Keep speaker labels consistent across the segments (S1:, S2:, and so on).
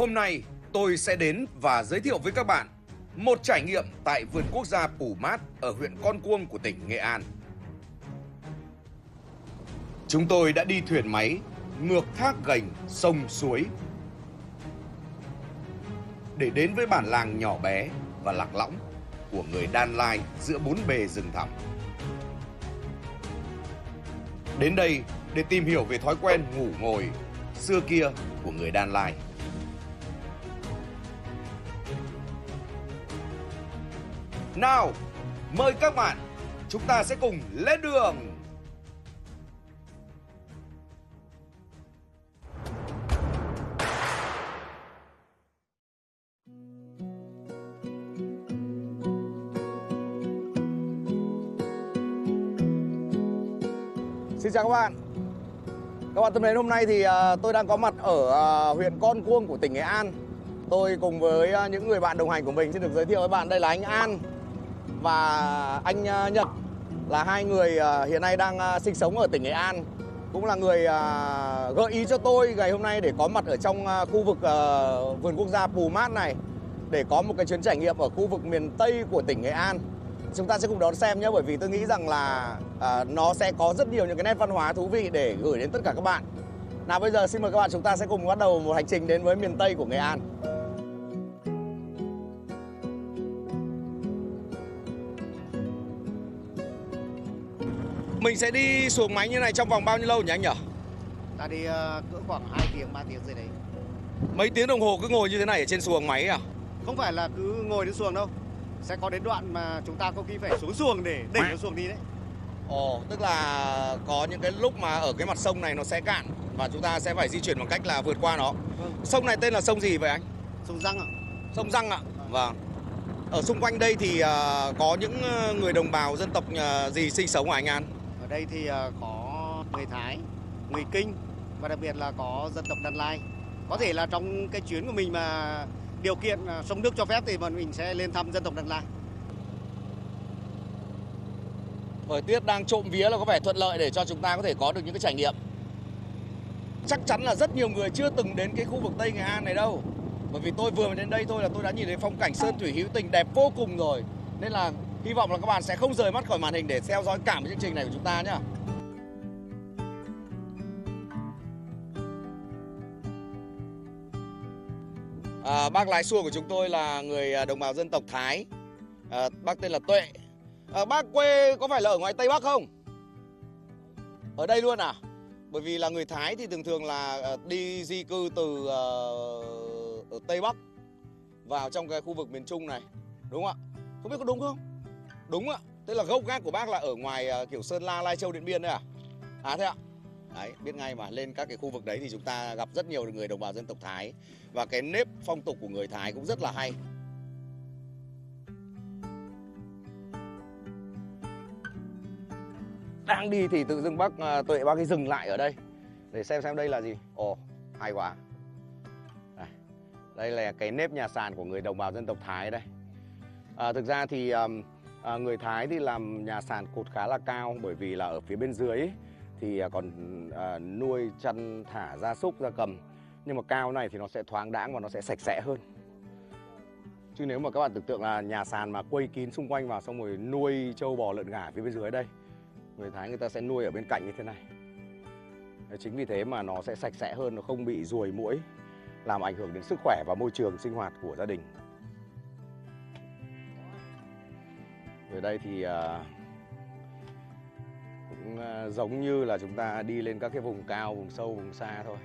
S1: Hôm nay tôi sẽ đến và giới thiệu với các bạn một trải nghiệm tại vườn quốc gia Pù Mát ở huyện Con Cuông của tỉnh Nghệ An. Chúng tôi đã đi thuyền máy ngược thác gành, sông suối để đến với bản làng nhỏ bé và lạc lõng của người Đan Lai giữa bốn bề rừng thẳm. Đến đây để tìm hiểu về thói quen ngủ ngồi xưa kia của người Đan Lai. Nào, mời các bạn, chúng ta sẽ cùng lên đường. Xin chào các bạn. Các bạn thân mến, hôm nay thì à, tôi đang có mặt ở à, huyện Con Cuông của tỉnh Nghệ An. Tôi cùng với à, những người bạn đồng hành của mình xin được giới thiệu với bạn đây là anh An và anh à, Nhật là hai người à, hiện nay đang à, sinh sống ở tỉnh Nghệ An cũng là người gợi ý cho tôi ngày hôm nay để có mặt ở trong khu vực vườn quốc gia Pù Mát này, để có một cái chuyến trải nghiệm ở khu vực miền Tây của tỉnh Nghệ An. Chúng ta sẽ cùng đón xem nhé, bởi vì tôi nghĩ rằng là nó sẽ có rất nhiều những cái nét văn hóa thú vị để gửi đến tất cả các bạn. Nào bây giờ xin mời các bạn chúng ta sẽ cùng bắt đầu một hành trình đến với miền Tây của Nghệ An. Mình sẽ đi xuồng máy như này trong vòng bao nhiêu lâu nhỉ anh nhỉ?
S2: Ta đi ờ, cỡ khoảng 2 tiếng, 3 tiếng gì đấy.
S1: Mấy tiếng đồng hồ cứ ngồi như thế này ở trên xuồng máy à?
S2: Không phải là cứ ngồi đến xuồng đâu. Sẽ có đến đoạn mà chúng ta có khi phải xuống xuồng để đẩy nó xuồng đi đấy.
S1: Ồ, tức là có những cái lúc mà ở cái mặt sông này nó sẽ cạn và chúng ta sẽ phải di chuyển bằng cách là vượt qua nó.
S2: Vâng.
S1: Sông này tên là sông gì vậy anh?
S2: Sông răng ạ.
S1: Sông Răng ạ. Vâng. Ở xung quanh đây thì à, có những à, người đồng bào dân tộc à, gì sinh sống ở anh An?
S2: Đây thì ờ, có người Thái, người Kinh và đặc biệt là có dân tộc Đan Lai. Có thể là trong cái chuyến của mình mà điều kiện ờ, sông nước cho phép thì bọn mình sẽ lên thăm dân tộc Đan Lai.
S1: Thời tiết đang trộm vía là có vẻ thuận lợi để cho chúng ta có thể có được những cái trải nghiệm. Chắc chắn là rất nhiều người chưa từng đến cái khu vực Tây Nghệ An này đâu. Bởi vì tôi vừa mới đến đây thôi là tôi đã nhìn thấy phong cảnh sơn thủy hữu tình đẹp vô cùng rồi. Nên là hy vọng là các bạn sẽ không rời mắt khỏi màn hình để theo dõi cả một chương trình này của chúng ta nhé. À, bác lái xuồng của chúng tôi là người à, đồng bào dân tộc Thái. À, bác tên là Tuệ. À, bác quê có phải là ở ngoài Tây Bắc không? Ở đây luôn à? Bởi vì là người Thái thì thường thường là à, đi di cư từ uh, ở Tây Bắc vào trong cái khu vực miền Trung này. Đúng không ạ? Không biết có đúng không? Đúng ạ. Tức là gốc gác của bác là ở ngoài ờ, kiểu Sơn La, Lai Châu, Điện Biên đấy à? À thế ạ? Đấy, biết ngay mà lên các cái khu vực đấy thì chúng ta gặp rất nhiều người đồng bào dân tộc Thái và cái nếp phong tục của người Thái cũng rất là hay. Đang đi thì tự dưng bác ờ, Tuệ bác ấy dừng lại ở đây để xem xem đây là gì. Ồ, hay quá. Đây, đây là cái nếp nhà sàn của người đồng bào dân tộc Thái đây. À, thực ra thì um, à, người Thái thì làm nhà sàn cột khá là cao bởi vì là ở phía bên dưới ấy, thì à, còn à, nuôi chăn thả gia súc gia cầm. Nhưng mà cao này thì nó sẽ thoáng đãng và nó sẽ sạch sẽ hơn. Chứ nếu mà các bạn tưởng tượng là nhà sàn mà quây kín xung quanh vào xong rồi nuôi trâu bò lợn gà phía bên dưới đây người Thái người ta sẽ nuôi ở bên cạnh như thế này. Đấy, chính vì thế mà nó sẽ sạch sẽ hơn nó không bị ruồi muỗi làm ảnh hưởng đến sức khỏe và môi trường sinh hoạt của gia đình. Ở đây thì à, cũng à, giống như là chúng ta đi lên các cái vùng cao, vùng sâu, vùng xa thôi.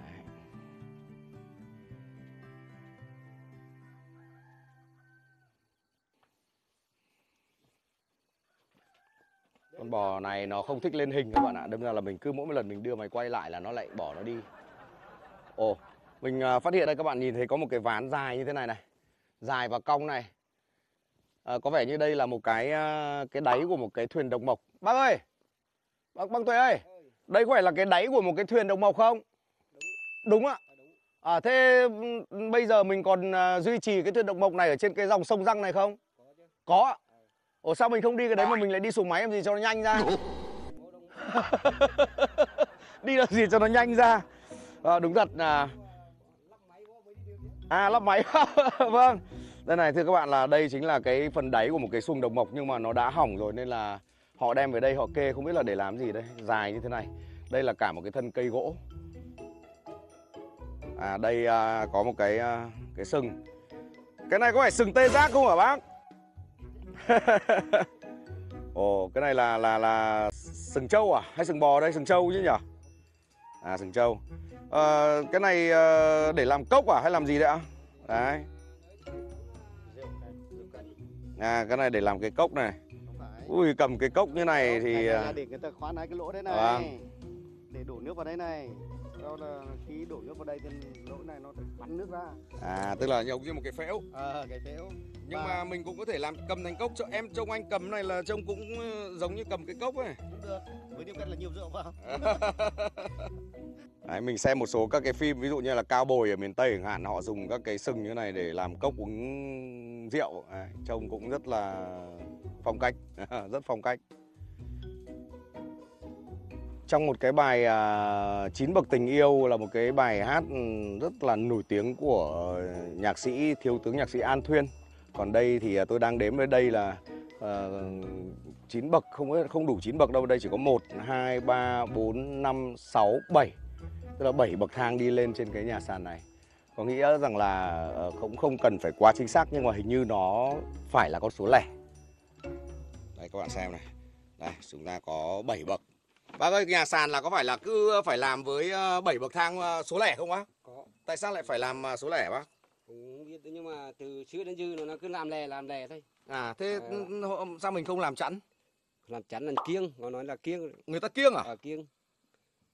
S1: Đấy. Con bò này nó không thích lên hình các bạn ạ. Đâm ra là mình cứ mỗi một lần mình đưa máy quay lại là nó lại bỏ nó đi. Ồ, mình à, phát hiện đây các bạn nhìn thấy có một cái ván dài như thế này này. Dài và cong này. À, có vẻ như đây là một cái cái đáy của một cái thuyền độc mộc. Bác ơi, bác bác Tuệ ơi, đây có phải là cái đáy của một cái thuyền độc mộc không? Đúng ạ. À, thế bây giờ mình còn à, duy trì cái thuyền độc mộc này ở trên cái dòng sông Răng này không? Có ạ. Ủa sao mình không đi cái đấy mà mình lại đi xuồng máy làm gì cho nó nhanh ra? đi làm gì cho nó nhanh ra? À, đúng thật là À lắp máy Vâng đây này thưa các bạn là đây chính là cái phần đáy của một cái xuồng đồng mộc Nhưng mà nó đã hỏng rồi nên là Họ đem về đây họ kê không biết là để làm gì đây Dài như thế này. Đây là cả một cái thân cây gỗ. À đây à, có một cái à, cái sừng. Cái này có phải sừng tê giác không hả bác? Ồ cái này là là là sừng trâu à? Hay sừng bò đây? Sừng trâu chứ nhỉ? À sừng trâu. À, cái này à, để làm cốc à? Hay làm gì đấy ạ? Đấy. À cái này để làm cái cốc này. Ui cầm cái cốc như này thì
S2: này
S1: à,
S2: là để người ta khoan hai cái lỗ đấy này
S1: Vâng.
S2: để đổ nước vào đây này đó là khi đổ nước vào đây thì lỗ này nó sẽ bắn nước ra.
S1: À tức là giống như một cái phễu.
S2: ờ cái phễu.
S1: Nhưng
S2: Và-
S1: mà mình cũng có thể làm cầm thành cốc cho em trông anh cầm này là trông cũng ờ, giống như cầm cái cốc ấy.
S2: cũng được với điều kiện là nhiều rượu vào.
S1: Đấy, mình xem một số các cái phim ví dụ như là cao bồi ở miền Tây chẳng hạn họ dùng các cái sừng như này để làm cốc uống rượu. Đấy, trông cũng rất là phong cách rất phong cách trong một cái bài à, chín bậc tình yêu là một cái bài hát ừ, rất là nổi tiếng của nhạc sĩ, thiếu tướng nhạc sĩ An Thuyên. Còn đây thì à, tôi đang đếm đến đây là chín chín bậc, không không đủ chín bậc đâu, đây chỉ có 1 2 3 4 5 6 7 tức là bảy bậc thang đi lên trên cái nhà sàn này. Có nghĩa rằng là ờ, cũng không cần phải quá chính xác, nhưng mà hình như nó phải là con số lẻ. Đây, các bạn xem này. Đây, chúng ta có 7 bậc bác ơi nhà sàn là có phải là cứ phải làm với 7 bậc thang ờ, số lẻ không bác?
S3: Có.
S1: Tại sao lại phải làm ờ, số lẻ bác?
S3: Không biết nhưng mà từ xưa đến giờ nó cứ làm lè làm lè thôi.
S1: À thế
S3: Ờ.
S1: ừ, sao mình không làm chẵn?
S3: Làm chắn là kiêng nó nói là kiêng.
S1: Người ta kiêng à?
S3: Ở kiêng.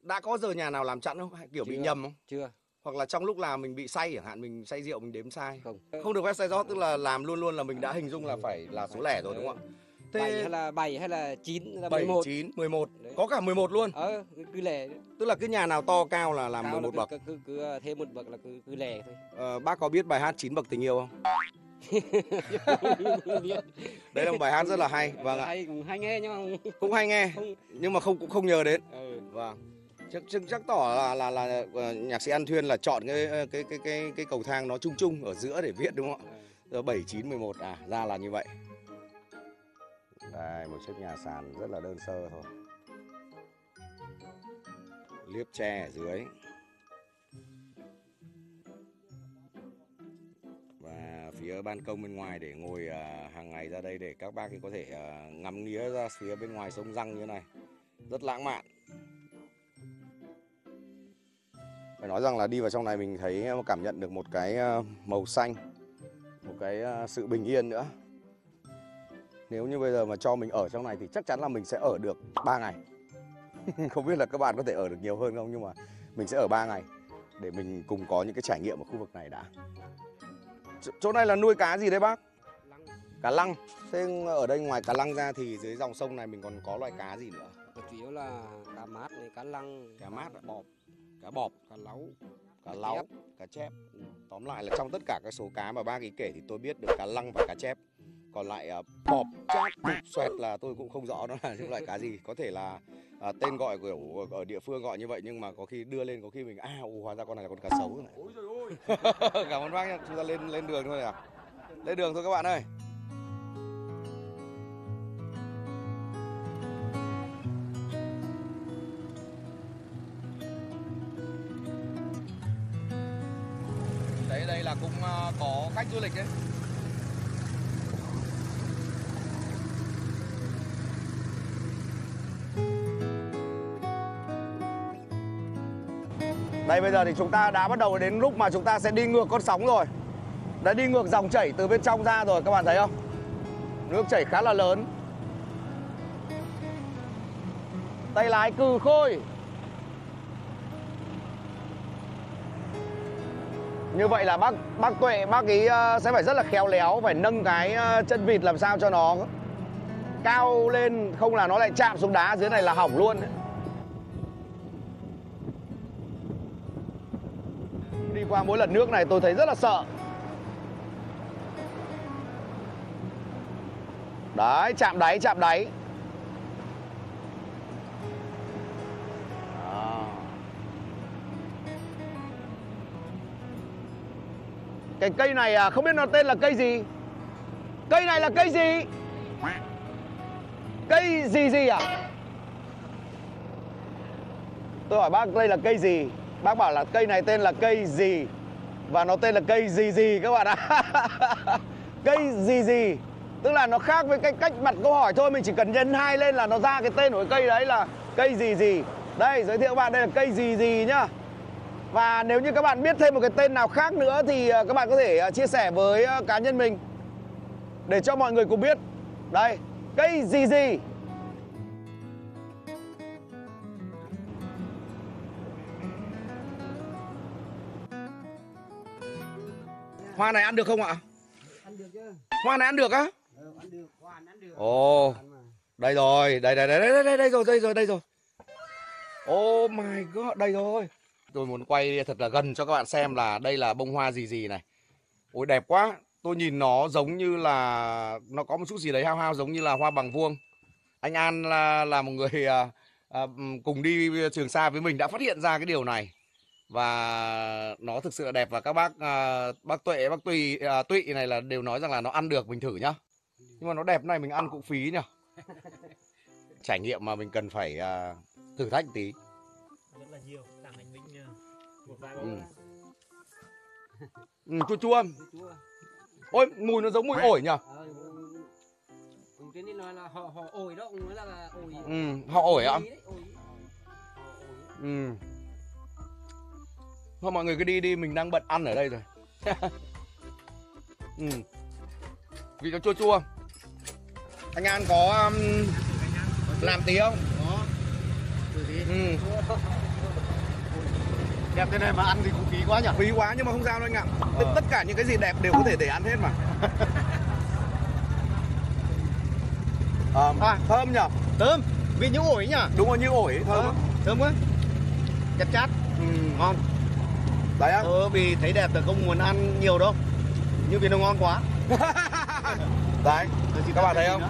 S1: Đã có giờ nhà nào làm chẵn không? Hay kiểu bị
S3: Chưa.
S1: nhầm không?
S3: Chưa.
S1: Hoặc là trong lúc làm mình bị say chẳng hạn mình say rượu mình đếm sai.
S3: Không.
S1: Không được phép sai sót tức là làm luôn luôn là mình đã hình dung là phải là số lẻ rồi đúng không ạ
S3: bảy
S1: thế
S3: hay là bảy hay là chín là
S1: 7,
S3: mười một?
S1: 9, 11
S3: Đấy.
S1: có cả 11 luôn.
S3: Ờ cứ, cứ lè
S1: tức là cái nhà nào to cao là làm
S3: Cao
S1: 11
S3: là
S1: bậc.
S3: cứ, cứ, cứ, cứ thêm một bậc là cứ cứ lè thôi.
S1: Ờ, bác có biết bài hát 9 bậc tình yêu không? Đấy là một bài hát rất là hay. Vâng ạ.
S3: hay cũng hay nghe nhưng mà
S1: cũng hay nghe
S3: không.
S1: nhưng mà không cũng không nhớ đến.
S3: Ừ.
S1: vâng. Chắc chắc, chắc tỏ là là là ờ, nhạc sĩ An Thuyên là chọn cái cái cái cái cái cầu thang nó chung chung ở giữa để viết đúng không ạ? Rồi 7 9 11 à ra là như vậy. Đây, một chiếc nhà sàn rất là đơn sơ thôi. Liếp tre ở dưới. Và phía ban công bên ngoài để ngồi à, hàng ngày ra đây để các bác ấy có thể à, ngắm nghía ra phía bên ngoài sông răng như thế này. Rất lãng mạn. Phải nói rằng là đi vào trong này mình thấy cảm nhận được một cái à, màu xanh, một cái sự bình yên nữa nếu như bây giờ mà cho mình ở trong này thì chắc chắn là mình sẽ ở được 3 ngày. Không biết là các bạn có thể ở được nhiều hơn không nhưng mà mình sẽ ở 3 ngày để mình cùng có những cái trải nghiệm ở khu vực này đã. Ch- chỗ này là nuôi cá gì đấy bác? Cá lăng. Thế ở đây ngoài cá lăng ra thì dưới dòng sông này mình còn có loài cá gì nữa?
S3: Chủ yếu là cá mát này cá lăng
S1: cá mát bọp cá bọp
S3: cá lấu
S1: cá
S3: Cá
S1: láu cá chép. Ừ, tóm lại là trong tất cả các số cá mà bác ấy kể thì tôi biết được cá lăng và cá chép còn lại à, bọp chát đục xoẹt là tôi cũng không rõ nó là những loại cá gì. Có thể là à, tên gọi của ở địa phương gọi như vậy nhưng mà có khi đưa lên có khi mình à ù, hóa ra con này là con cá sấu này. Ôi trời ơi! Cảm ơn bác nha chúng ta lên lên đường thôi à? Lên đường thôi các bạn ơi. Đấy đây là cũng ờ, có khách du lịch đấy Đây bây giờ thì chúng ta đã bắt đầu đến lúc mà chúng ta sẽ đi ngược con sóng rồi. Đã đi ngược dòng chảy từ bên trong ra rồi, các bạn thấy không? Nước chảy khá là lớn. Tay lái cừ khôi. Như vậy là bác bác Tuệ, bác ý ờ, sẽ phải rất là khéo léo, Phải nâng cái ờ, chân vịt làm sao cho nó cao lên, Không là nó lại chạm xuống đá dưới này là hỏng luôn. ấy. Qua mỗi lần nước này tôi thấy rất là sợ. Đấy chạm đáy chạm đáy. Đó. Cái cây này à, không biết nó tên là cây gì? Cây này là cây gì? Cây gì gì à? Tôi hỏi bác đây là cây gì? Bác bảo là cây này tên là cây gì? Và nó tên là cây gì gì, các bạn ạ? Cây gì gì? Tức là nó khác với cái cách đặt câu hỏi thôi, Mình chỉ cần nhân hai lên là nó ra cái tên của cái cây đấy là cây gì gì. Đây, giới thiệu các bạn đây là cây gì gì nhá. Và nếu như các bạn biết thêm một cái tên nào khác nữa Thì ờ, các bạn có thể ờ, chia sẻ với ờ, cá nhân mình Để cho mọi người cùng biết. Đây, cây gì gì? Hoa này ăn được không ạ?
S3: ăn được chứ
S1: Hoa này ăn được á?
S3: ừ, ăn được hoàn ăn được
S1: Ồ, đây rồi, đây đây đây đây đây đây rồi, đây rồi, đây rồi. Oh my god, đây rồi. Tôi muốn quay thật là gần cho các bạn xem là đây là bông hoa gì gì này. Ôi đẹp quá. Tôi nhìn nó giống như là nó có một chút gì đấy hao hao giống như là hoa bằng vuông. Anh An là là một người à, à, cùng đi Trường Sa với mình đã phát hiện ra cái điều này. Và nó thực sự là đẹp và các bác à, bác Tuệ, bác Tùy à, Tụy này là đều nói rằng là nó ăn được mình thử nhá. Nhưng mà nó đẹp này mình ăn cũng phí nhỉ. Trải nghiệm mà mình cần phải à, thử thách tí.
S4: rất là nhiều tặng anh Vinh một vài
S1: Ừ. Ừ, chua chua. Ôi, mùi nó giống mùi ổi nhỉ?
S3: ờ ừ, nói là họ họ ổi đó cũng nói là, là ổi
S1: Ừ, họ ổi ạ. Ừ. Thôi mọi người cứ đi đi, mình đang bận ăn ở đây rồi. ừ. Vị nó chua chua. Anh An có um, làm tí không? Ừ.
S2: Đẹp thế này mà ăn thì cũng phí quá nhỉ?
S1: Phí quá nhưng mà không sao đâu anh ạ. Tất,
S2: Ờ.
S1: tất cả những cái gì đẹp đều có thể để ăn hết mà. Ờ,
S2: À.
S1: thơm nhỉ?
S2: Thơm, vị như ổi nhỉ?
S1: Đúng rồi như ổi thơm. Lắm.
S2: Thơm quá. Chát chát,
S1: Ừ.
S2: ngon.
S1: Đấy á.
S2: Ờ, vì thấy đẹp thì không muốn ăn nhiều đâu. Nhưng vì nó ngon quá.
S1: Đấy,
S2: Tôi
S1: các bạn thấy không?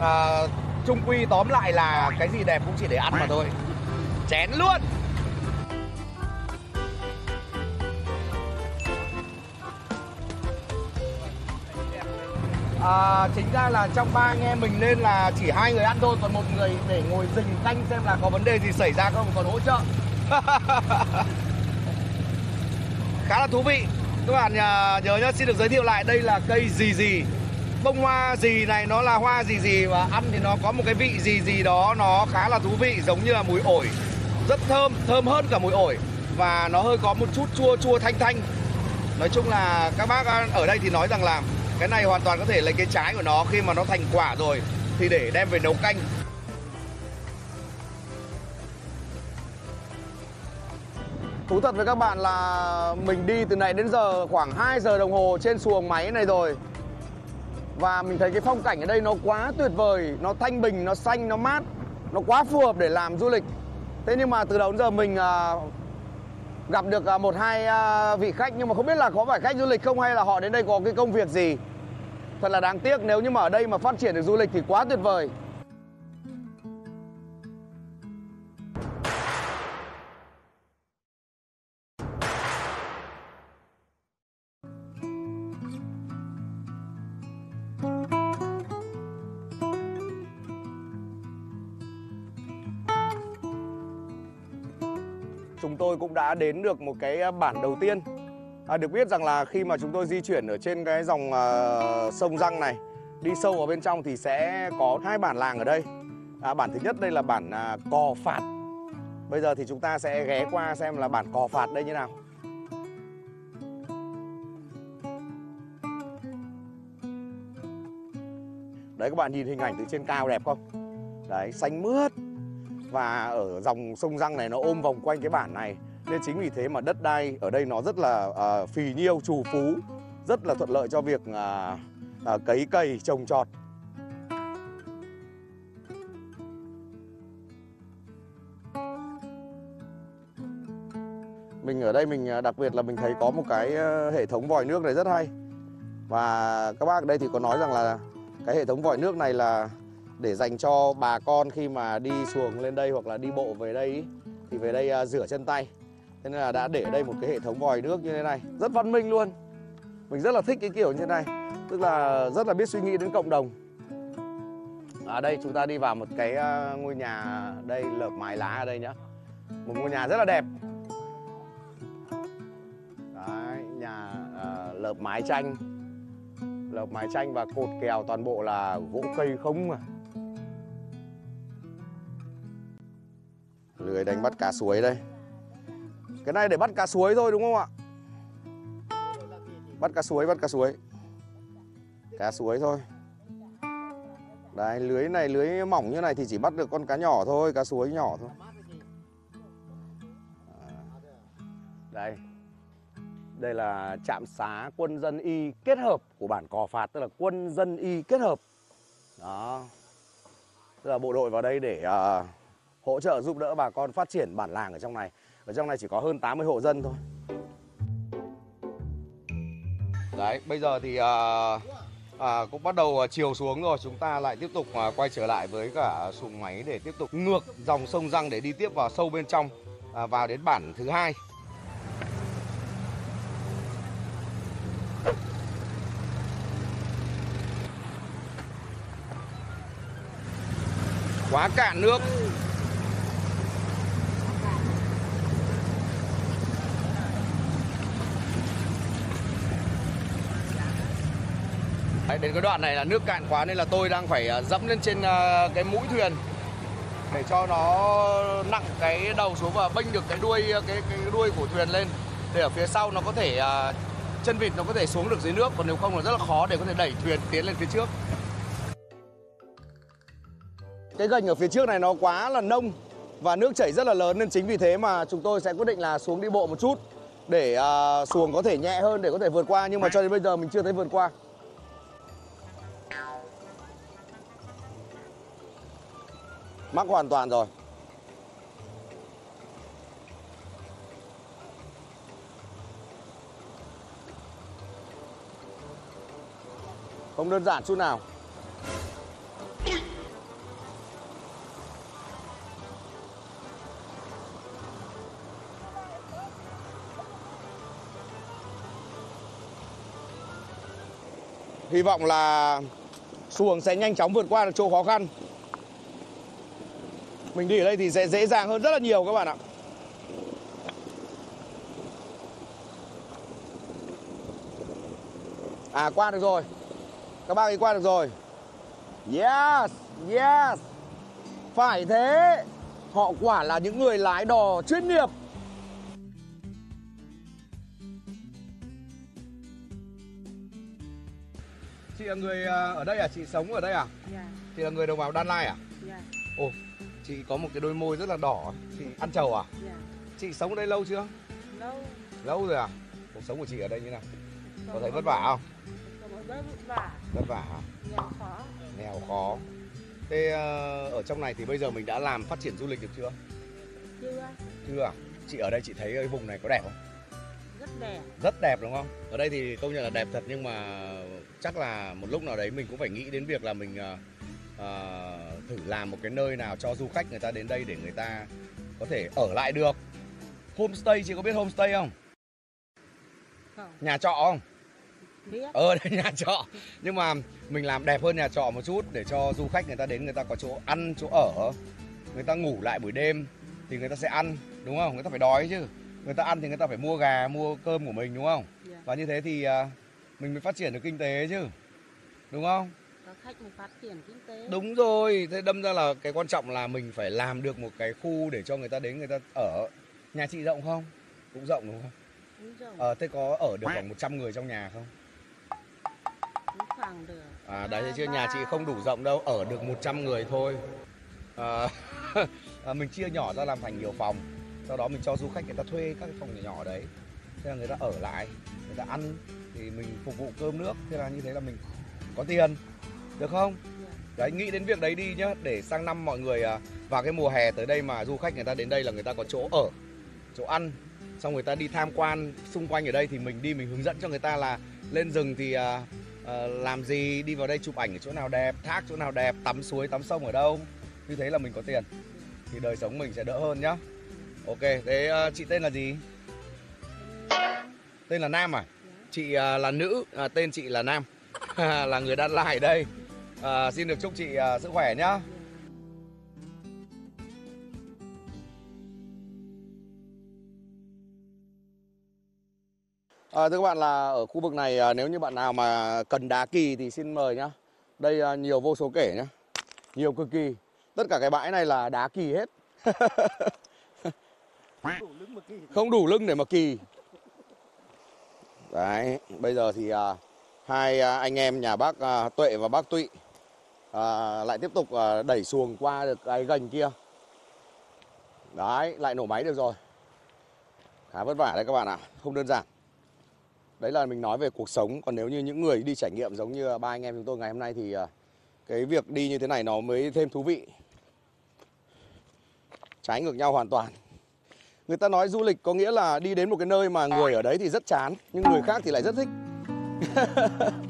S1: À, trung quy tóm lại là cái gì đẹp cũng chỉ để ăn mà thôi. Chén luôn. À, chính ra là trong ba anh em mình nên là chỉ hai người ăn thôi còn một người để ngồi rình canh xem là có vấn đề gì xảy ra không còn hỗ trợ khá là thú vị. Các bạn à, nhớ nhá, xin được giới thiệu lại, đây là cây gì gì. Bông hoa gì này, nó là hoa gì gì và ăn thì nó có một cái vị gì gì đó, nó khá là thú vị, giống như là mùi ổi. Rất thơm thơm hơn cả mùi ổi và nó hơi có một chút chua chua thanh thanh. Nói chung là các bác à, ở đây thì nói rằng là cái này hoàn toàn có thể lấy cái trái của nó khi mà nó thành quả rồi thì để đem về nấu canh. Thú thật với các bạn là mình đi từ nãy đến giờ khoảng 2 giờ đồng hồ trên xuồng máy này rồi. Và mình thấy cái phong cảnh ở đây nó quá tuyệt vời Nó thanh bình, nó xanh, nó mát Nó quá phù hợp để làm du lịch. Thế nhưng mà từ đầu đến giờ mình à, gặp được à, một hai à, vị khách Nhưng mà không biết là có phải khách du lịch không hay là họ đến đây có cái công việc gì. Thật là đáng tiếc nếu như mà ở đây mà phát triển được du lịch thì quá tuyệt vời. Đã đến được một cái à, bản đầu tiên. À, được biết rằng là khi mà chúng tôi di chuyển ở trên cái dòng uh, sông răng này đi sâu vào bên trong thì sẽ có hai bản làng ở đây. À, bản thứ nhất đây là bản uh, cò phạt. Bây giờ thì chúng ta sẽ ghé qua xem là bản cò phạt đây như nào. Đấy các bạn nhìn hình ảnh từ trên cao đẹp không? Đấy xanh mướt. Và ở dòng sông răng này nó ôm vòng quanh cái bản này nên chính vì thế mà đất đai ở đây nó rất là à, phì nhiêu trù phú rất là thuận lợi cho việc à, à, cấy cày trồng trọt. Mình ở đây mình à, đặc biệt là mình thấy có một cái ờ, hệ thống vòi nước này rất hay. Và các bác ở đây thì có nói rằng là cái hệ thống vòi nước này là để dành cho bà con khi mà đi xuồng lên đây hoặc là đi bộ về đây thì về đây à, rửa chân tay thế nên là đã để ở đây một cái hệ thống vòi nước như thế này. Rất văn minh luôn. Mình rất là thích cái kiểu như thế này. Tức là rất là biết suy nghĩ đến cộng đồng. Ở đây chúng ta đi vào một cái à, ngôi nhà. Đây lợp mái lá ở đây nhá. Một ngôi nhà rất là đẹp. Đấy, nhà uh, lợp mái tranh. Lợp mái tranh và cột kèo toàn bộ là gỗ cây không à Lưới đánh bắt cá suối đây cái này để bắt cá suối thôi đúng không ạ? Bắt cá suối bắt cá suối. Cá suối thôi. Đấy lưới này lưới mỏng như này thì chỉ bắt được con cá nhỏ thôi cá suối nhỏ thôi. À, đây. Đây là trạm xá quân dân y kết hợp của bản Cò Phạt tức là quân dân y kết hợp. Đó. Tức là bộ đội vào đây để uh, hỗ trợ giúp đỡ bà con phát triển bản làng ở trong này ở trong này chỉ có hơn 80 hộ dân thôi. Đấy bây giờ thì à, à, cũng bắt đầu à, chiều xuống rồi. Chúng ta lại tiếp tục à, quay trở lại với cả xuồng máy để tiếp tục ngược dòng sông răng để đi tiếp vào sâu bên trong à, vào đến bản thứ hai. Quá cạn nước. Đấy, đến cái đoạn này là nước cạn quá nên là tôi đang phải à, dẫm lên trên à, cái mũi thuyền để cho nó nặng cái đầu xuống và bênh được cái đuôi à, cái cái đuôi của thuyền lên để ở phía sau nó có thể chân vịt nó có thể xuống được dưới nước. Còn nếu không là rất là khó để có thể đẩy thuyền tiến lên phía trước. Cái gành ở phía trước này nó quá là nông và nước chảy rất là lớn nên chính vì thế mà chúng tôi sẽ quyết định là xuống đi bộ một chút để uh, xuồng có thể nhẹ hơn để có thể vượt qua. Nhưng mà cho đến bây giờ mình chưa thấy vượt qua. Mắc hoàn toàn rồi. Không đơn giản chút nào. Hy vọng là xuồng sẽ nhanh chóng vượt qua được chỗ khó khăn mình đi ở đây thì sẽ dễ dàng hơn rất là nhiều các bạn ạ. À qua được rồi. Các bác ấy qua được rồi. Yes Yes. Phải thế. Họ quả là những người lái đò chuyên nghiệp. Chị là người à, ở đây à? Chị sống ở đây à?
S5: Dạ,
S1: Chị là người đồng bào Đan Lai à?
S5: dạ,
S1: Ồ, chị có một cái đôi môi rất là đỏ Chị ăn trầu à?
S5: dạ.
S1: Chị sống ở đây lâu chưa?
S5: Lâu
S1: Lâu rồi à? Cuộc sống của chị ở đây như nào? Có thấy vất vả không?
S5: Rất vất vả,
S1: Vất vả hả?
S5: nghèo khó.
S1: Nghèo khó Thế ờ, ở trong này thì bây giờ mình đã làm phát triển du lịch được chưa?
S5: Chưa,
S1: Chưa à? Chị ở đây chị thấy cái vùng này có đẹp không?
S5: rất đẹp.
S1: Rất đẹp đúng không? Ở đây thì công nhận là đẹp thật nhưng mà chắc là một lúc nào đấy mình cũng phải nghĩ đến việc là mình ờ, thử làm một cái nơi nào cho du khách người ta đến đây để người ta có thể ở lại được. Homestay chị có biết homestay không?
S5: Không,
S1: Nhà trọ không?
S5: biết.
S1: Ờ đây nhà trọ Nhưng mà mình làm đẹp hơn nhà trọ một chút Để cho du khách người ta đến người ta có chỗ ăn, chỗ ở Người ta ngủ lại buổi đêm Thì người ta sẽ ăn, đúng không? Người ta phải đói chứ Người ta ăn thì người ta phải mua gà, mua cơm của mình, đúng không?
S5: Dạ.
S1: Và như thế thì à, mình mới phát triển được kinh tế chứ Đúng không?
S5: Có khách mới phát triển kinh tế.
S1: Đúng rồi, thế đâm ra là cái quan trọng là mình phải làm được một cái khu để cho người ta đến người ta ở Nhà chị rộng không? Cũng rộng đúng không?
S5: Đúng rồi,
S1: Ờ, thế có ở được khoảng 100 người trong nhà không?
S5: cũng khoảng được.
S1: À, đấy chưa
S5: Ba-
S1: nhà chị không đủ rộng đâu ở được 100 người thôi à, à, mình chia nhỏ ra làm thành nhiều phòng sau đó mình cho du khách người ta thuê các cái phòng nhỏ nhỏ đấy thế là người ta ở lại người ta ăn thì mình phục vụ cơm nước thế là như thế là mình có tiền được không? Đấy nghĩ đến việc đấy đi nhá để sang năm mọi người à, vào cái mùa hè tới đây mà du khách người ta đến đây là người ta có chỗ ở chỗ ăn xong người ta đi tham quan xung quanh ở đây thì mình đi mình hướng dẫn cho người ta là lên rừng thì uh, làm gì đi vào đây chụp ảnh ở chỗ nào đẹp thác chỗ nào đẹp tắm suối tắm sông ở đâu. Như thế là mình có tiền thì đời sống mình sẽ đỡ hơn nhá. Ok thế uh, chị tên là gì? Tên là Nam à? Chị uh, là nữ, à, tên chị là Nam, là người Đan Lai ở đây. À, xin được chúc chị à, sức khỏe nhá. À, thưa các bạn là ở khu vực này à, nếu như bạn nào mà cần đá kỳ thì xin mời nhá. Đây à, nhiều vô số kể nhá. Nhiều cực kỳ. Tất cả cái bãi này là đá kỳ hết. Không đủ lưng để mà kỳ. Đấy, bây giờ thì à, hai à, anh em nhà bác à, Tuệ và bác Tụy à, lại tiếp tục à, đẩy xuồng qua được cái gành kia. Đấy, lại nổ máy được rồi. Khá vất vả đấy các bạn ạ, không đơn giản. Đấy là mình nói về cuộc sống, còn nếu như những người đi trải nghiệm giống như ba anh em chúng tôi ngày hôm nay thì à, cái việc đi như thế này nó mới thêm thú vị. Trái ngược nhau hoàn toàn. Người ta nói du lịch có nghĩa là đi đến một cái nơi mà người ở đấy thì rất chán, nhưng người khác thì lại rất thích.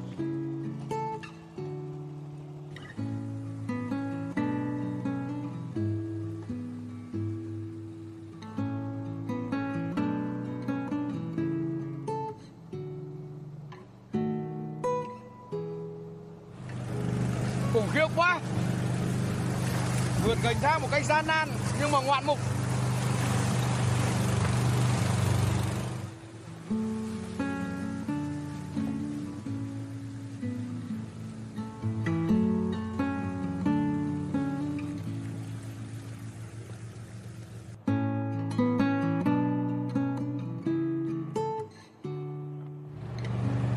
S1: gian nan nhưng mà ngoạn mục.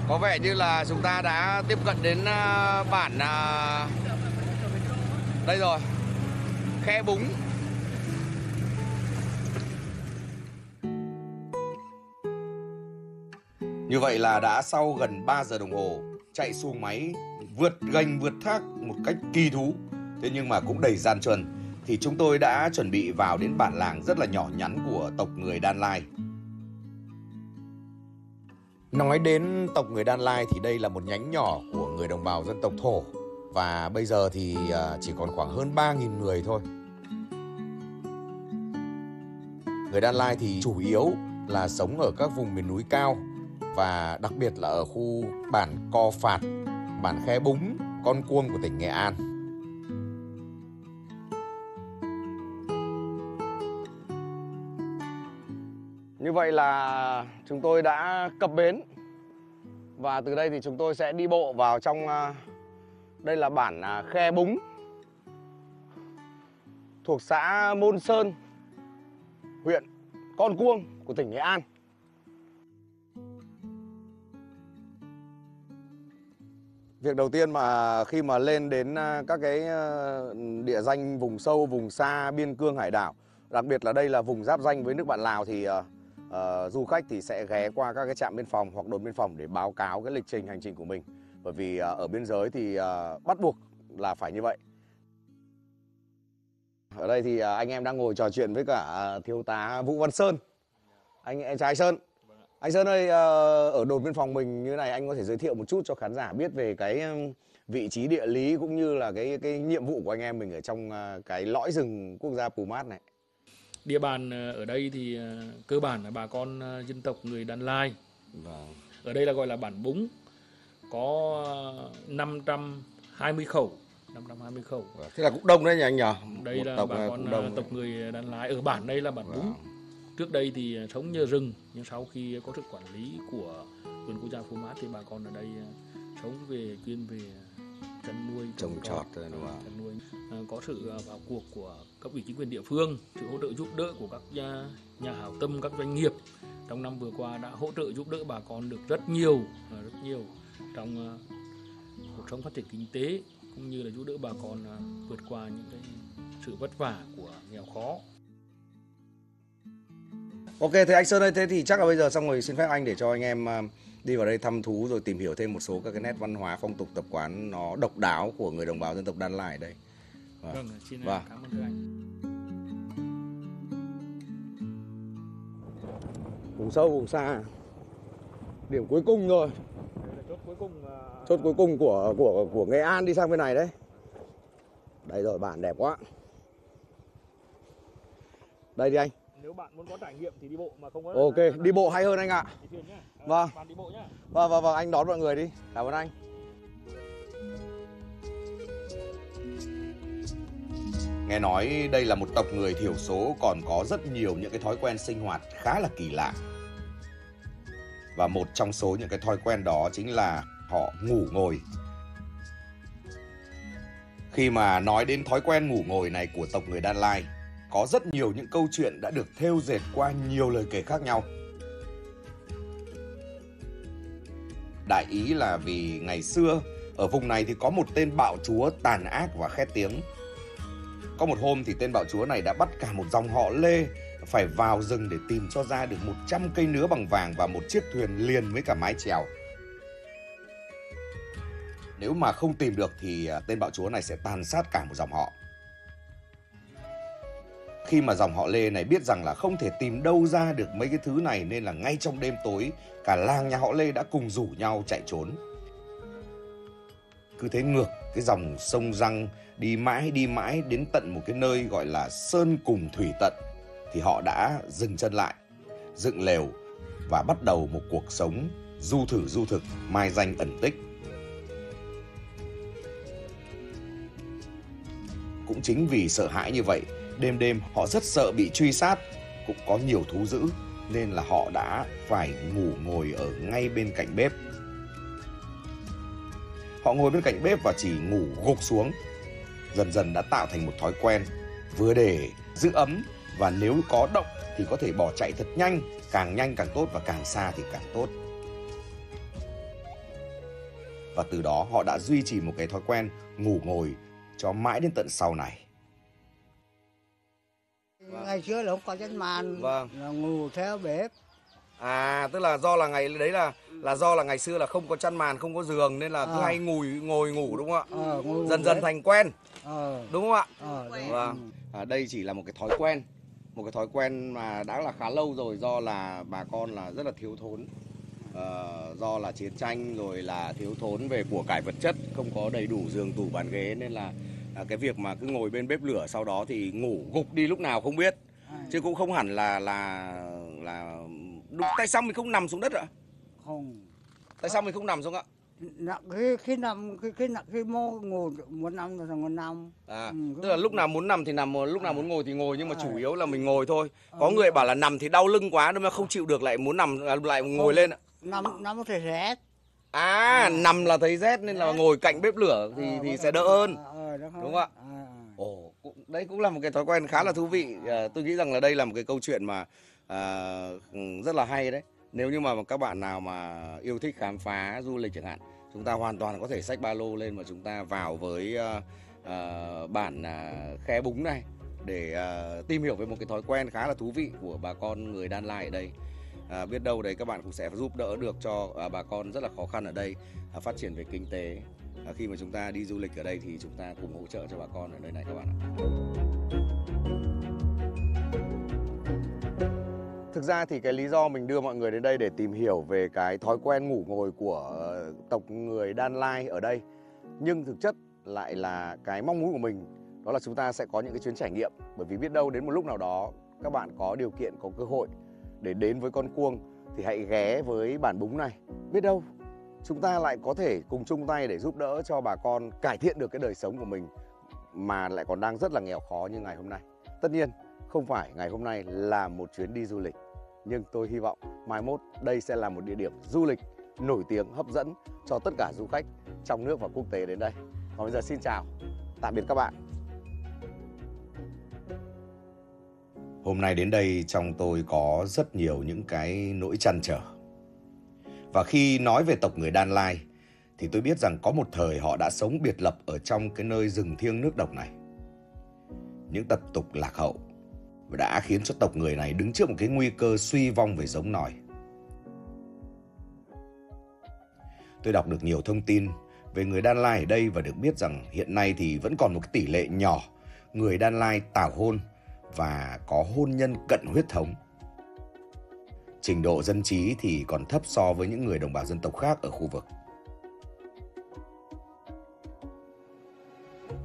S1: Có vẻ như là chúng ta đã tiếp cận đến à, bản à, đây rồi khe búng. Như vậy là đã sau gần 3 giờ đồng hồ chạy xuồng máy vượt gành vượt thác một cách kỳ thú. Thế nhưng mà cũng đầy gian truân thì chúng tôi đã chuẩn bị vào đến bản làng rất là nhỏ nhắn của tộc người Đan Lai. Nói đến tộc người Đan Lai thì đây là một nhánh nhỏ của người đồng bào dân tộc Thổ. Và bây giờ thì à, chỉ còn khoảng hơn 3.000 người thôi. Người Đan Lai thì chủ yếu là sống ở các vùng miền núi cao và đặc biệt là ở khu bản Co Phạt, bản Khe Búng, Con Cuông của tỉnh Nghệ An. Như vậy là chúng tôi đã cập bến và từ đây thì chúng tôi sẽ đi bộ vào trong à, đây là bản à, Khe Búng thuộc xã Môn Sơn, huyện Con Cuông của tỉnh Nghệ An. Việc đầu tiên mà khi mà lên đến à, các cái à, địa danh vùng sâu, vùng xa, biên cương hải đảo, đặc biệt là đây là vùng giáp danh với nước bạn Lào thì uh, du khách thì sẽ ghé qua các cái trạm biên phòng hoặc đồn biên phòng để báo cáo cái lịch trình hành trình của mình. Bởi vì uh, ở biên giới thì uh, bắt buộc là phải như vậy. Ở đây thì à, anh em đang ngồi trò chuyện với cả à, thiếu tá Vũ Văn Sơn. Anh em trai Sơn. Anh Sơn ơi, ờ, ở đồn biên phòng mình như này anh có thể giới thiệu một chút cho khán giả biết về cái vị trí địa lý cũng như là cái cái nhiệm vụ của anh em mình ở trong à, cái lõi rừng quốc gia Pumat này.
S6: địa bàn ờ, ở đây thì ờ, cơ bản là bà con dân tộc người Đan Lai
S1: Vâng.
S6: ở đây là gọi là bản Búng có ờ, 520 khẩu 520 khẩu.
S1: Thế là cũng đông đấy nhỉ anh nhỉ?
S6: đây
S1: Một
S6: là
S1: tộc
S6: bà con ờ,
S1: đông
S6: tộc người Đan Lai. Ở bản đây là bản Búng.
S1: Vâng.
S6: trước đây thì ờ, sống nhờ rừng nhưng sau khi có sự quản lý của vườn quốc gia Phú Mát thì bà con ở đây ờ, sống về chuyên về chăn nuôi
S1: Trồng trọt đúng không?
S6: chăn nuôi. Ờ, có sự ờ, vào cuộc của cấp ủy chính quyền địa phương sự hỗ trợ giúp đỡ của các nhà, nhà hảo tâm các doanh nghiệp. Trong năm vừa qua đã hỗ trợ giúp đỡ bà con được rất nhiều ờ, rất nhiều trong ờ, cuộc sống phát triển kinh tế cũng như là giúp đỡ bà con ờ, vượt qua những cái sự vất vả của nghèo khó
S1: Ok, thế anh Sơn ơi, thế thì chắc là bây giờ xong rồi xin phép anh để cho anh em à, đi vào đây thăm thú rồi tìm hiểu thêm một số các cái nét văn hóa phong tục tập quán nó độc đáo của người đồng bào dân tộc Đan Lai ở đây. Vâng.
S6: vâng xin
S1: Vâng.
S6: cảm ơn anh
S1: Vùng sâu, vùng xa. Điểm cuối cùng rồi,
S4: cuối cùng
S1: chốt cuối cùng của của của Nghệ An đi sang bên này đấy. Đây rồi, bản đẹp quá. Đây đi anh.
S6: nếu bạn muốn có trải nghiệm thì đi bộ mà không có
S1: Ok, đi bộ hay hơn anh ạ.
S6: Ờ,
S1: Vâng.
S6: bạn đi bộ nhá.
S1: Vâng, vâng, vâng, anh đón mọi người đi. Cảm ơn anh. Nghe nói đây là một tộc người thiểu số còn có rất nhiều những cái thói quen sinh hoạt khá là kỳ lạ. Và một trong số những cái thói quen đó chính là họ ngủ ngồi. Khi mà nói đến thói quen ngủ ngồi này của tộc người Đan Lai, có rất nhiều những câu chuyện đã được thêu dệt qua nhiều lời kể khác nhau. Đại ý là vì ngày xưa ở vùng này thì có một tên bạo chúa tàn ác và khét tiếng. Có một hôm thì tên bạo chúa này đã bắt cả một dòng họ Lê phải vào rừng để tìm cho ra được 100 cây nứa bằng vàng và một chiếc thuyền liền với cả mái chèo. Nếu mà không tìm được thì à, tên bạo chúa này sẽ tàn sát cả một dòng họ. Khi mà dòng họ Lê này biết rằng là không thể tìm đâu ra được mấy cái thứ này nên là ngay trong đêm tối, cả làng nhà họ Lê đã cùng rủ nhau chạy trốn. Cứ thế ngược cái dòng sông răng đi mãi đi mãi đến tận một cái nơi gọi là Sơn Cùng Thủy Tận thì họ đã dừng chân lại, dựng lều và bắt đầu một cuộc sống du thử du thực mai danh ẩn tích. Cũng chính vì sợ hãi như vậy, đêm đêm họ rất sợ bị truy sát, cũng có nhiều thú dữ nên là họ đã phải ngủ ngồi ở ngay bên cạnh bếp. Họ ngồi bên cạnh bếp và chỉ ngủ gục xuống. Dần dần đã tạo thành một thói quen, vừa để giữ ấm và nếu có động thì có thể bỏ chạy thật nhanh, càng nhanh càng tốt và càng xa thì càng tốt. Và từ đó họ đã duy trì một cái thói quen ngủ ngồi cho mãi đến tận sau này.
S7: ngày xưa là không có chăn màn
S1: Vâng.
S7: là ngủ theo bếp
S1: À, tức là do là ngày đấy là là do là ngày xưa là không có chăn màn, không có giường nên là cứ
S7: À.
S1: hay ngồi ngồi ngủ đúng không ạ?
S7: ờ, ngủ
S1: Dần dần
S7: bếp.
S1: thành quen,
S7: ờ,
S1: đúng không ạ?
S7: ờ, đúng.
S1: Vâng. À, đây chỉ là một cái thói quen, một cái thói quen mà đã là khá lâu rồi do là bà con là rất là thiếu thốn. Ờ, do là chiến tranh rồi là thiếu thốn về của cải vật chất, không có đầy đủ giường tủ bàn ghế nên là à, cái việc mà cứ ngồi bên bếp lửa sau đó thì ngủ gục đi lúc nào không biết chứ cũng không hẳn là là là đúng tại sao mình không nằm xuống đất ạ?
S7: không
S1: Tại sao mình không nằm xuống ạ?
S7: Nặng khi khi nằm khi khi nặng khi mô ngủ muốn nằm là ngồi nằm
S1: À,
S7: Ừ,
S1: tức là lúc nào muốn nằm thì nằm, lúc nào muốn ngồi thì ngồi nhưng mà
S7: À.
S1: chủ yếu là mình ngồi thôi. Có
S7: Ừ.
S1: người bảo là nằm thì đau lưng quá nên mà không chịu được lại muốn nằm à, lại ngồi
S7: Không.
S1: lên ạ.
S7: nằm nằm có thể rét
S1: À, nằm là thấy rét nên là ngồi cạnh bếp lửa thì
S7: Ờ,
S1: thì sẽ đỡ hơn.
S7: ờ, hơn.
S1: Đúng không ạ?
S7: Ờ, ờ.
S1: Ồ, cũng, đấy cũng là một cái thói quen khá là thú vị. À, tôi nghĩ rằng là đây là một cái câu chuyện mà à, ừ, rất là hay đấy. Nếu như mà các bạn nào mà yêu thích khám phá du lịch chẳng hạn, chúng ta hoàn toàn có thể xách ba lô lên và chúng ta vào với uh, uh, bản uh, khe búng này để uh, tìm hiểu về một cái thói quen khá là thú vị của bà con người Đan Lai ở đây. À, biết đâu đấy các bạn cũng sẽ giúp đỡ được cho à, bà con rất là khó khăn ở đây à, phát triển về kinh tế. À, khi mà chúng ta đi du lịch ở đây thì chúng ta cùng hỗ trợ cho bà con ở nơi này các bạn ạ. Thực ra thì cái lý do mình đưa mọi người đến đây để tìm hiểu về cái thói quen ngủ ngồi của ờ, tộc người Đan Lai ở đây. Nhưng thực chất lại là cái mong muốn của mình, đó là chúng ta sẽ có những cái chuyến trải nghiệm bởi vì biết đâu đến một lúc nào đó các bạn có điều kiện, có cơ hội để đến với con cuông thì hãy ghé với bản búng này. Biết đâu chúng ta lại có thể cùng chung tay để giúp đỡ cho bà con cải thiện được cái đời sống của mình mà lại còn đang rất là nghèo khó như ngày hôm nay. Tất nhiên không phải ngày hôm nay là một chuyến đi du lịch nhưng tôi hy vọng mai mốt đây sẽ là một địa điểm du lịch nổi tiếng hấp dẫn cho tất cả du khách trong nước và quốc tế đến đây. Còn bây giờ xin chào, tạm biệt các bạn. Hôm nay đến đây trong tôi có rất nhiều những cái nỗi chăn trở. Và khi nói về tộc người Đan Lai thì tôi biết rằng có một thời họ đã sống biệt lập ở trong cái nơi rừng thiêng nước độc này. Những tập tục lạc hậu đã khiến cho tộc người này đứng trước một cái nguy cơ suy vong về giống nòi. Tôi đọc được nhiều thông tin về người Đan Lai ở đây và được biết rằng hiện nay thì vẫn còn một cái tỷ lệ nhỏ người Đan Lai tảo hôn và có hôn nhân cận huyết thống. Trình độ dân trí thì còn thấp so với những người đồng bào dân tộc khác ở khu vực.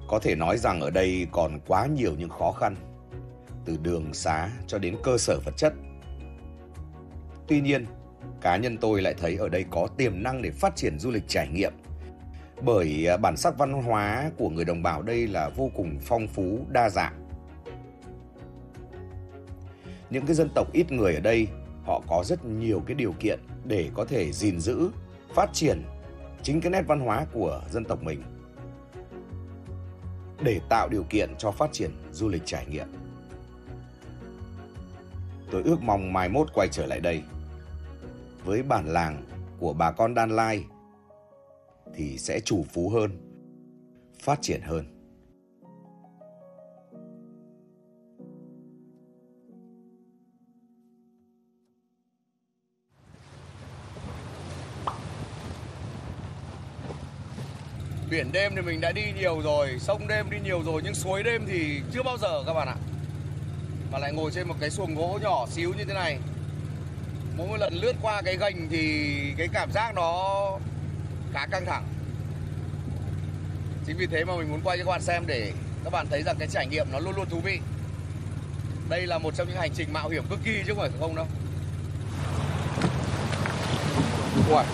S1: Có thể nói rằng ở đây còn quá nhiều những khó khăn từ đường xá cho đến cơ sở vật chất. Tuy nhiên, cá nhân tôi lại thấy ở đây có tiềm năng để phát triển du lịch trải nghiệm. Bởi à, bản sắc văn hóa của người đồng bào đây là vô cùng phong phú, đa dạng. Những cái dân tộc ít người ở đây, họ có rất nhiều cái điều kiện để có thể gìn giữ, phát triển chính cái nét văn hóa của dân tộc mình để tạo điều kiện cho phát triển du lịch trải nghiệm. Tôi ước mong mai mốt quay trở lại đây với bản làng của bà con Đan Lai thì sẽ chủ phú hơn, phát triển hơn. Biển đêm thì mình đã đi nhiều rồi, sông đêm đi nhiều rồi nhưng suối đêm thì chưa bao giờ các bạn ạ. Mà lại ngồi trên một cái xuồng gỗ nhỏ xíu như thế này. Mỗi một lần lướt qua cái gành thì cái cảm giác nó khá căng thẳng. Chính vì thế mà mình muốn quay cho các bạn xem để các bạn thấy rằng cái trải nghiệm nó luôn luôn thú vị. Đây là một trong những hành trình mạo hiểm cực kỳ chứ không phải không đâu. Ui,